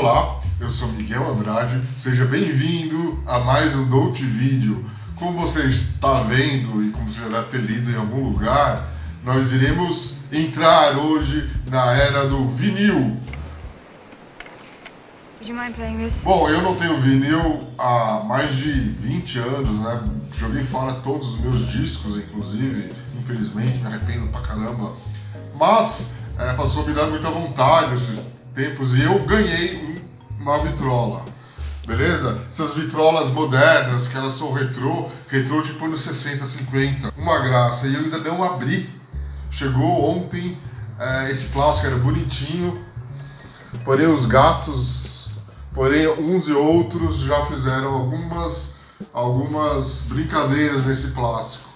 Olá, eu sou Miguel Andrade, seja bem-vindo a mais um Dolce Vídeo. Como você está vendo e como você já deve ter lido em algum lugar, nós iremos entrar hoje na era do vinil. Bom, eu não tenho vinil há mais de 20 anos, né? Joguei fora todos os meus discos, inclusive, infelizmente, me arrependo pra caramba. Mas é, passou a me dar muita vontade esses tempos e eu ganhei um- uma vitrola. Beleza? Essas vitrolas modernas, que elas são retrô, retrô tipo anos 60, 50. Uma graça. E eu ainda não abri. Chegou ontem, é, esse plástico era bonitinho, Porém, os gatos, porém, uns e outros já fizeram algumas, algumas brincadeiras nesse plástico.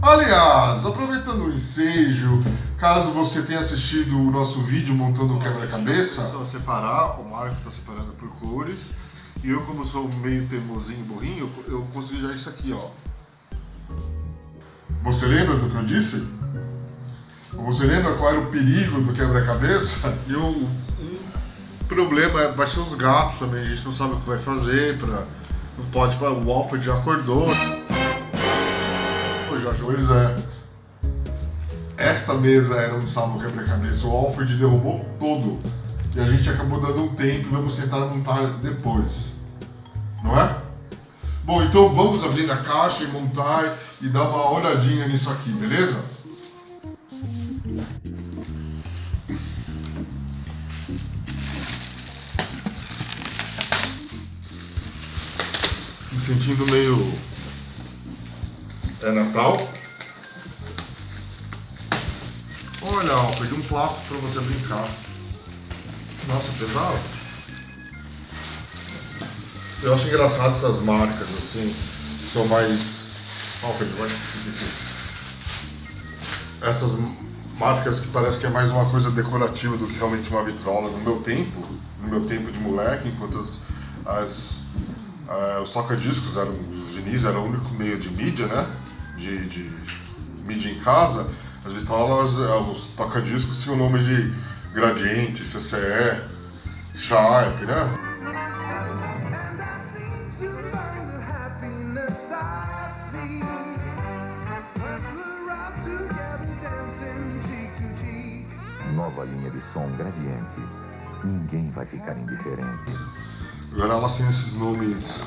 Aliás, aproveitando o ensejo, caso você tenha assistido o nosso vídeo montando o quebra-cabeça, Só separar, o Marco está separando por cores. E eu, como sou meio teimosinho, burrinho, eu consegui já isso aqui, ó. você lembra do que eu disse? Você lembra qual era o perigo do quebra-cabeça? E o um problema é, vai ser os gatos também, a gente não sabe o que vai fazer, pra, não pode, pra, o Alfred já acordou. Pois é. Esta mesa era um salvo quebra-cabeça. O Alfred derrubou todo. E a gente acabou dando um tempo e vamos tentar montar depois. Não é? Bom, então vamos abrir a caixa e montar e dar uma olhadinha nisso aqui, beleza? Me sentindo meio. É Natal? Olha, Alfred, um plástico pra você brincar. Nossa, pesado. Eu acho engraçado essas marcas assim, que são mais. Alfred, vai. Essas marcas que parece que é mais uma coisa decorativa do que realmente uma vitrola. No meu tempo, no meu tempo de moleque, enquanto as, as ah, os toca-discos eram, os vinis eram o único meio de mídia, né? De, de mídia em casa. As vitrolas, os toca-discos tinham o nome de Gradiente, CCE, Sharp, né? Nova linha de som Gradiente. Ninguém vai ficar indiferente. Agora elas têm esses nomes.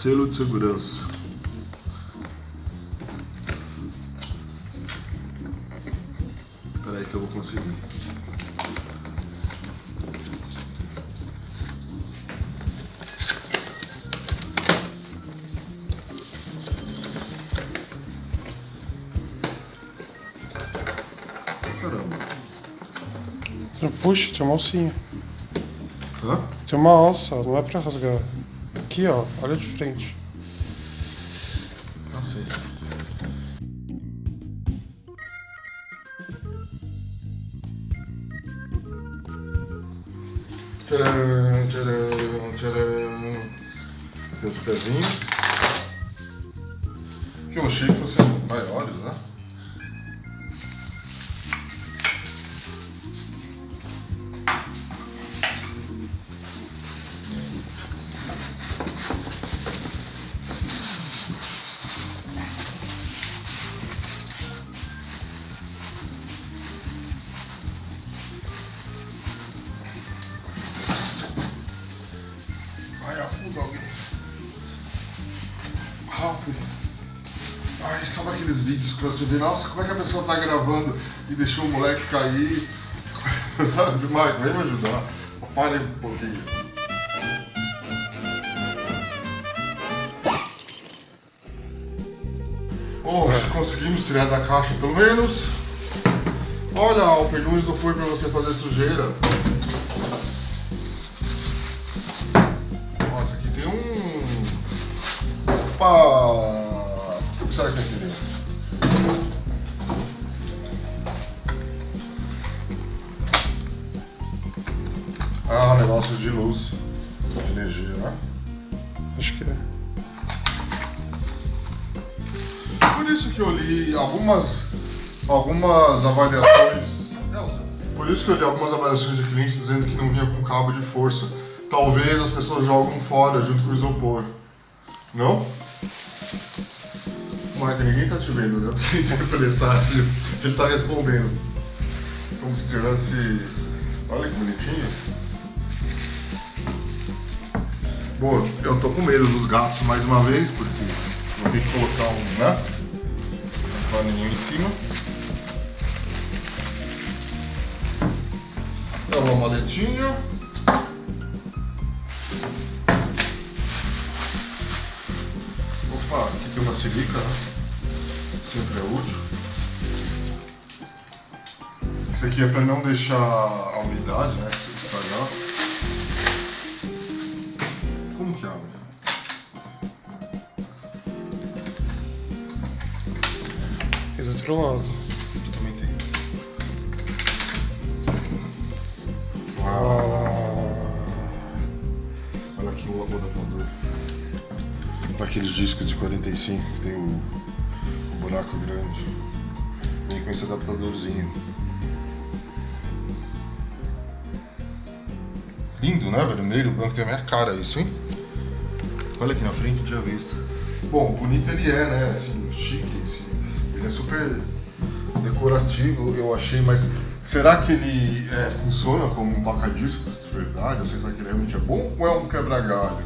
Selo de segurança. Espera aí que eu vou conseguir. Caramba. Puxa, tem uma alcinha. Hã? Tem uma alça, não é pra rasgar. Aqui, ó, olha de frente. Não sei. Tcharam, tcharam, tcharam. Tem os pezinhos. Que eu achei que fossem maiores, né? Pessoa tá gravando e deixou o moleque cair? Sabe, Marco, vem me ajudar. Pare um pouquinho. Bom, conseguimos tirar da caixa pelo menos. Olha, Alper, um isopor pra você fazer sujeira. Nossa, aqui tem um. Opa! O que será que tem aqui Negócio de luz, de energia, né? Acho que é. Por isso que eu li algumas, algumas avaliações. Elsa, Por isso que eu li algumas avaliações de clientes dizendo que não vinha com cabo de força. Talvez as pessoas jogam fora junto com o isopor. Não? Marca, ninguém tá te vendo, né? Você interpretar, ele, ele tá respondendo. Como se tivesse. Olha que bonitinho. Bom, eu tô com medo dos gatos mais uma vez, porque vou ter que colocar um, né? Um paninho em cima. É uma maletinha. Opa, aqui tem uma silica, né? Sempre é útil. Isso aqui é para não deixar a umidade, né? Se espalhar. Outro lado. Aqui também tem. Olha aqui o adaptador. Para aqueles discos de 45 que tem o, o buraco grande. Vem com esse adaptadorzinho. Lindo, né? Vermelho, branco, tem a minha cara isso, hein? Olha aqui na frente, tinha visto. Bom, bonito ele é, né? Assim, chique, assim. Ele é super decorativo, eu achei, mas será que ele é, funciona como um placa-discos de verdade? Ou será que ele realmente é bom ou é um quebra-galho?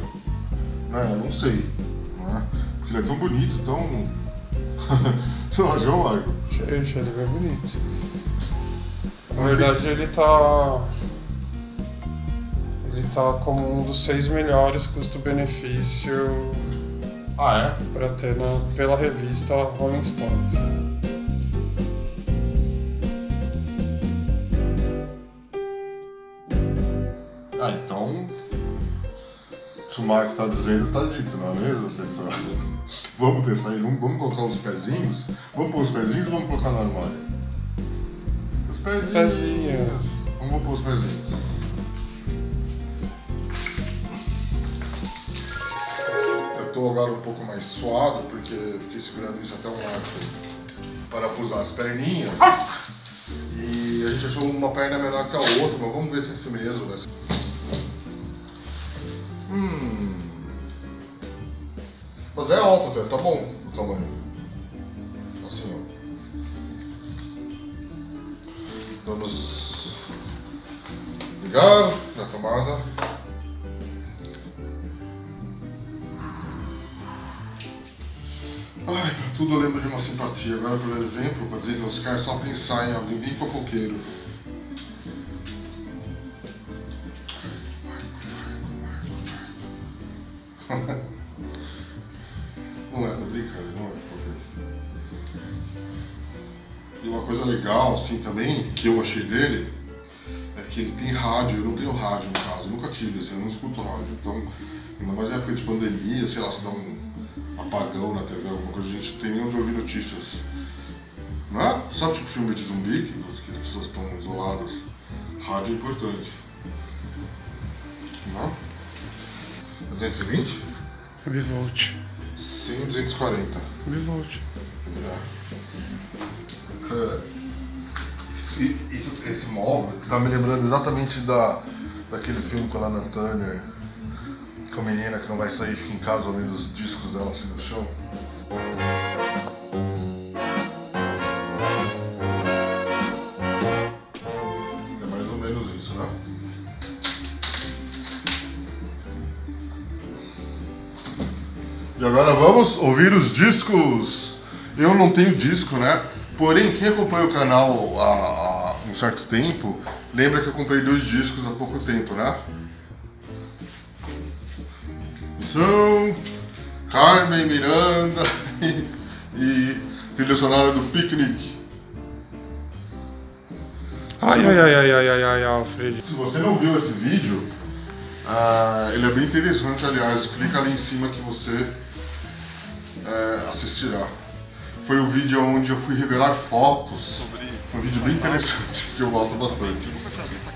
Né? Eu não sei. Né? Porque ele é tão bonito, tão. Você não achou, Marco? Achei, achei ele bem bonito. Na verdade, ele tá. Ele tá como um dos seis melhores custo-benefício Ah, é? pra ter na, pela revista Rolling Stones. Ah, então. Se o Marco tá dizendo, tá dito, não é mesmo, pessoal? Vamos testar ele. Vamos, vamos colocar os pezinhos? Vamos pôr os pezinhos ou vamos colocar no armário? Os pezinhos. Pezinhos. Vamos pôr os pezinhos. Eu tô agora um pouco mais suado porque fiquei segurando isso até um lado para parafusar as perninhas. E a gente achou uma perna menor que a outra, mas vamos ver se é esse mesmo. Né? Hum. Mas é alto tá bom o tamanho. Uma simpatia. Agora, por exemplo, que os caras só pensar em alguém bem fofoqueiro. Não é, tô brincando, não é fofoqueiro. E uma coisa legal, assim, também, que eu achei dele, é que ele tem rádio. Eu não tenho rádio em casa, eu nunca tive, assim, eu não escuto rádio. Então, ainda mais em época de pandemia, sei lá, se dá um apagão na TV, alguma coisa, a gente tem nem onde ouvir notícias. Não é? Sabe, tipo filme de zumbi, que, que as pessoas estão isoladas? Rádio é importante. Não? 220? Bivolt. Sim, 240. Bivolt. É. Isso, isso- esse móvel tá me lembrando exatamente da, daquele filme com a Lana Turner, com a menina que não vai sair fica em casa ouvindo os discos dela assim no chão. É mais ou menos isso, né? E agora vamos ouvir os discos. Eu não tenho disco, né? Porém, quem acompanha o canal há, há um certo tempo, lembra que eu comprei dois discos há pouco tempo, né? Carmen Miranda e, e trilha sonora do Picnic. Ai, ai, ai, ai, ai, ai, ai, Alfred. Se você não viu esse vídeo, ah, ele é bem interessante, aliás, clica ali em cima que você é, assistirá. Foi o vídeo onde eu fui revelar fotos. Um vídeo bem interessante, que eu gosto bastante.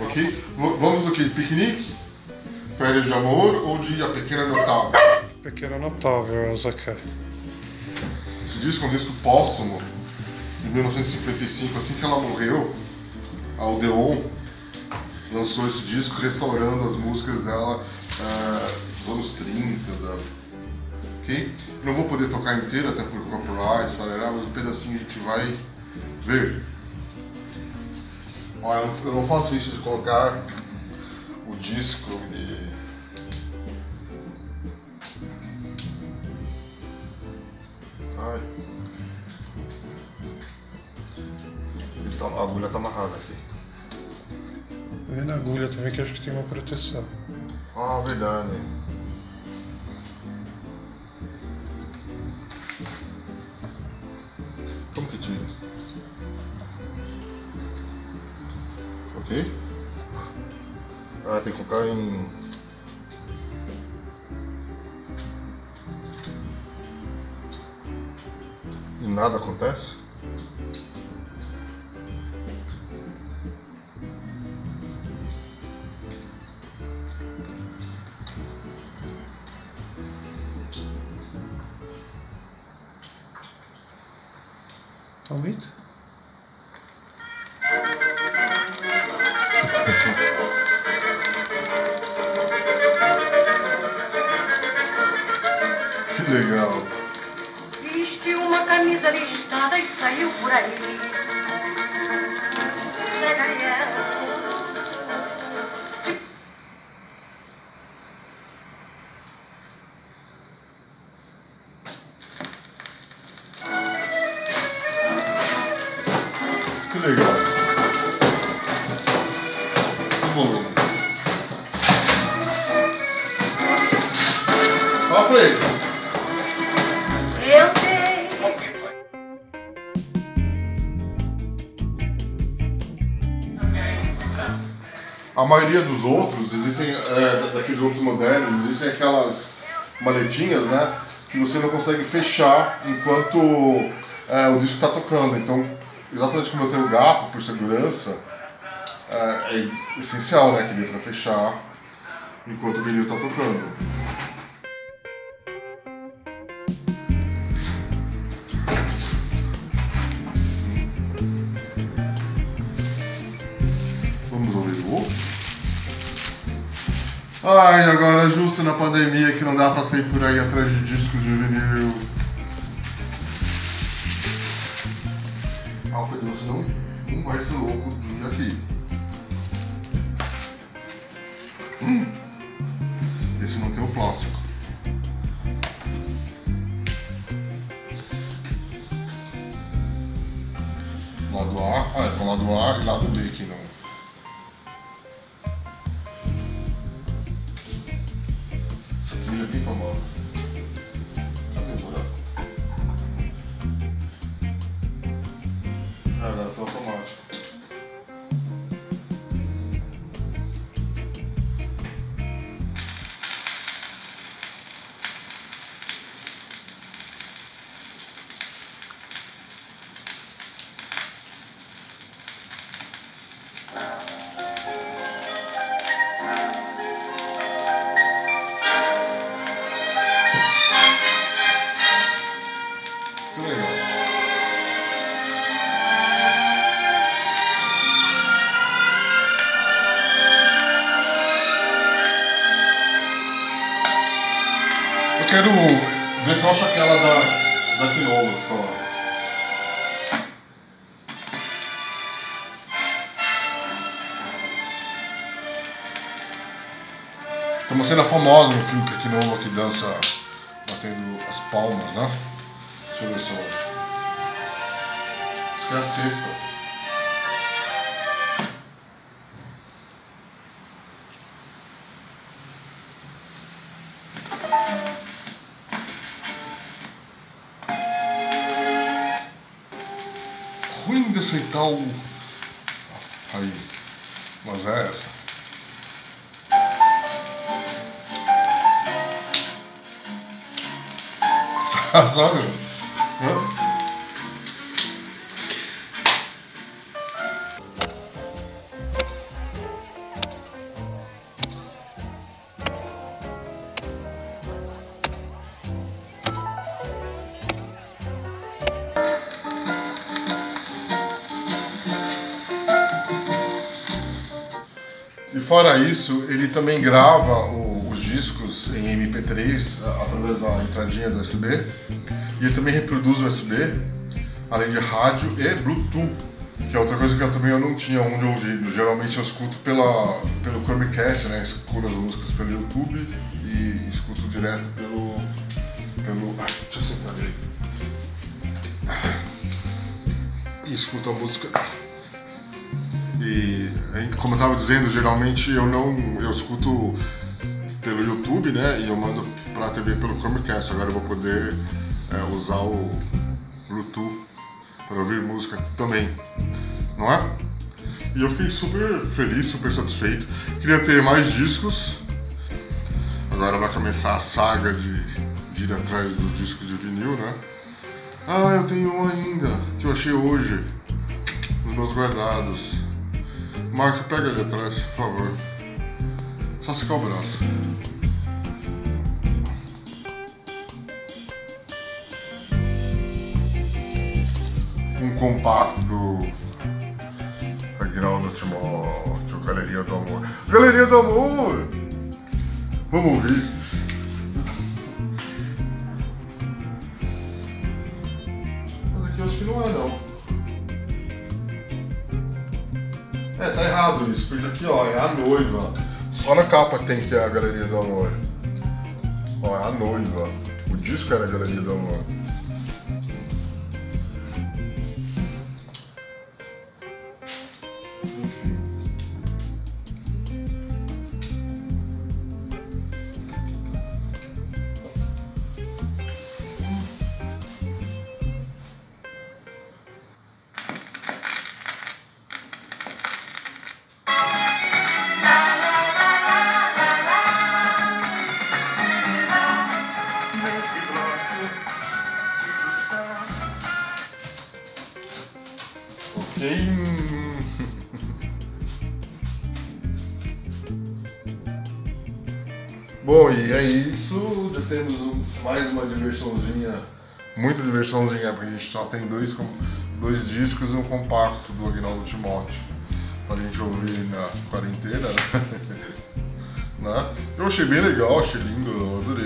Ok? V- vamos do que? Piquenique? Férias de amor ou de A Pequena Notável? Pequena notável, quer. Esse disco é um disco póstumo, de 1955, assim que ela morreu. a Odeon lançou esse disco restaurando as músicas dela é, dos anos 30, da, ok? Não vou poder tocar inteira, até por copyright, mas um pedacinho a gente vai ver. Eu não faço isso de colocar o disco e Ai. Então, a agulha tá amarrada aqui. Vê na agulha também que acho que tem uma proteção. Ah, verdade. Como que tira? Ok? Ah, tem que colocar em. Nada acontece? Aumenta? Que legal. Que legal. Ó, Frei. Eu sei. A maioria dos outros, existem, é, da- daqueles outros modelos, existem aquelas maletinhas, né? Que você não consegue fechar enquanto é, o disco está tocando. Então, exatamente como eu tenho gato por segurança, é, é essencial, né? Que dê pra fechar enquanto o vinil está tocando. Vamos ouvir o? Ai, agora justo na pandemia que não dá pra sair por aí atrás de discos de vinil. Você não, vai ser louco de vir aqui. Hum. Esse tem o plástico. Lado A, ah, então lado A e lado B aqui não. Quero ver se eu acho aquela da, da lá. Tem uma cena famosa no filme que Quinova que dança batendo as palmas, né? Deixa eu ver se eu. Acho que é a sexta. Ruim de aceitar o. Aí. Mas é essa. Sabe? Fora isso, ele também grava o- os discos em MP3 a- através da entradinha do USB. E ele também reproduz o USB, além de rádio e Bluetooth, que é outra coisa que eu também eu não tinha onde ouvir. Geralmente eu escuto pela, pelo Chromecast, né? Escuto as músicas pelo YouTube e escuto direto pelo. pelo. Ai, deixa eu sentar direito. E escuto a música. E como eu estava dizendo, geralmente eu não. eu escuto pelo YouTube, né? E eu mando pra TV pelo Chromecast. Agora eu vou poder é, usar o Bluetooth para ouvir música também, não é? E eu fiquei super feliz, super satisfeito. Queria ter mais discos. Agora vai começar a saga de, de ir atrás dos discos de vinil, né? Ah, eu tenho um ainda, que eu achei hoje, nos meus guardados. Marco, pega ali atrás, por favor. Só secar o braço. Um compacto do Aguinaldo Timóteo, Galeria do Amor. Galeria do Amor! Vamos ouvir. Porque aqui ó, é a noiva. Só na capa tem que é a Galeria do Amor. Ó, é a noiva. O disco era a Galeria do Amor. Bom, e é isso. Já temos mais uma diversãozinha. Muita diversãozinha, porque a gente só tem dois, dois discos e um compacto do Agnaldo Timóteo. Pra gente ouvir na quarentena, né? Né? Eu achei bem legal, achei lindo, adorei.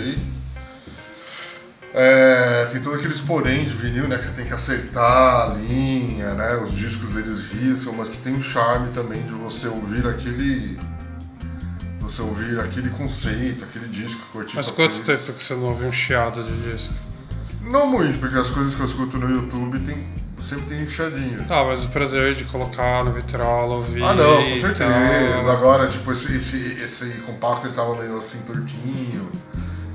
É, tem todos aqueles porém de vinil, né? Que você tem que acertar a linha, né? Os discos eles riscam, mas que tem um charme também de você ouvir aquele. Você ouvir aquele conceito, aquele disco que o artista Mas quanto fez. tempo que você não ouviu um chiado de disco? Não muito, porque as coisas que eu escuto no YouTube tem, sempre tem um chiadinho. Tá, mas o prazer de colocar no vitrola, ouvir. Ah não, com certeza. Agora, tipo, esse, esse, esse compacto ele tava meio assim tortinho.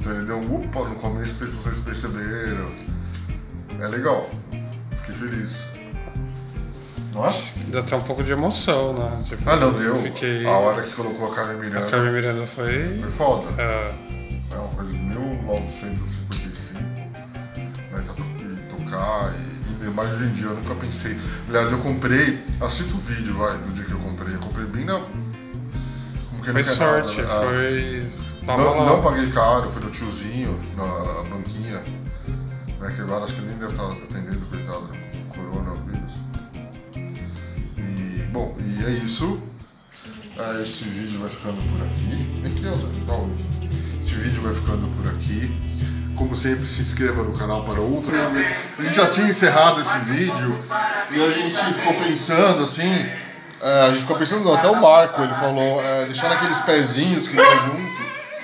Então ele deu um upa no começo, não sei se vocês perceberam. É legal. Fiquei feliz. Não é? Deu até um pouco de emoção, né? Tipo, Ah não, eu deu. Fiquei... A hora que colocou a Carmen Miranda A Carmen Miranda foi. foi foda. É, É uma coisa de 1955. Né, e tocar e, mais hoje em dia eu nunca pensei. Aliás, eu comprei. Assista o vídeo, vai, do dia que eu comprei. Eu comprei bem na. Como que foi não quer sorte, nada, né? Ah. foi. Tava Não, lá. não paguei caro, foi no tiozinho, na banquinha. Né, que agora acho que ele nem deve estar atendendo, coitado, do coronavírus. E, bom, e é isso. Ah, Este vídeo vai ficando por aqui. Aqui, Elza, dá um. Este vídeo vai ficando por aqui. Como sempre, se inscreva no canal para outro. A gente já tinha encerrado esse vídeo e a gente ficou pensando assim. é, a gente ficou pensando, não, até o Marco ele falou, é, deixar aqueles pezinhos que vão junto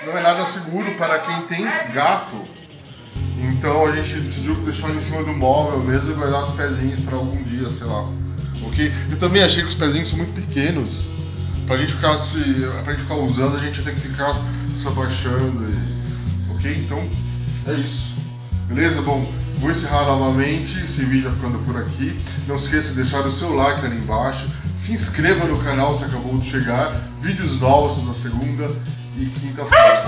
não é nada seguro para quem tem gato. Então a gente decidiu deixar em cima do móvel mesmo e guardar os pezinhos para algum dia, sei lá. Ok? Eu também achei que os pezinhos são muito pequenos. Pra gente ficar se. Pra gente ficar usando, a gente tem que ficar se abaixando e. Ok? Então é isso. Beleza? Bom, vou encerrar novamente. Esse vídeo ficando por aqui. Não se esqueça de deixar o seu like ali embaixo. Se inscreva no canal se acabou de chegar. Vídeos novos toda segunda e quinta-feira.